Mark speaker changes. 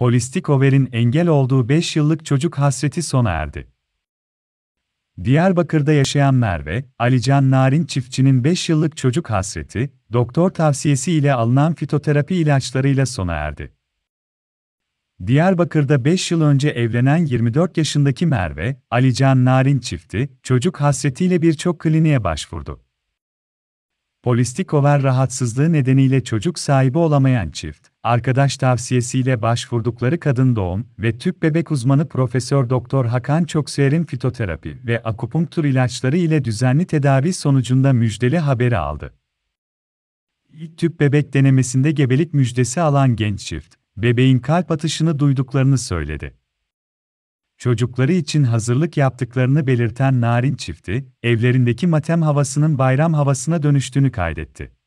Speaker 1: Polistik overin engel olduğu 5 yıllık çocuk hasreti sona erdi. Diyarbakır'da yaşayan Merve, Alican Narin çiftçinin 5 yıllık çocuk hasreti, doktor tavsiyesi ile alınan fitoterapi ilaçlarıyla sona erdi. Diyarbakır'da 5 yıl önce evlenen 24 yaşındaki Merve, Alican Narin çifti, çocuk hasretiyle birçok kliniğe başvurdu. Polistik over rahatsızlığı nedeniyle çocuk sahibi olamayan çift, arkadaş tavsiyesiyle başvurdukları kadın doğum ve tüp bebek uzmanı Profesör Doktor Hakan Çoksuer'in fitoterapi ve akupunktur ilaçları ile düzenli tedavi sonucunda müjdeli haberi aldı. İlk tüp bebek denemesinde gebelik müjdesi alan genç çift, bebeğin kalp atışını duyduklarını söyledi. Çocukları için hazırlık yaptıklarını belirten Narin çifti, evlerindeki matem havasının bayram havasına dönüştüğünü kaydetti.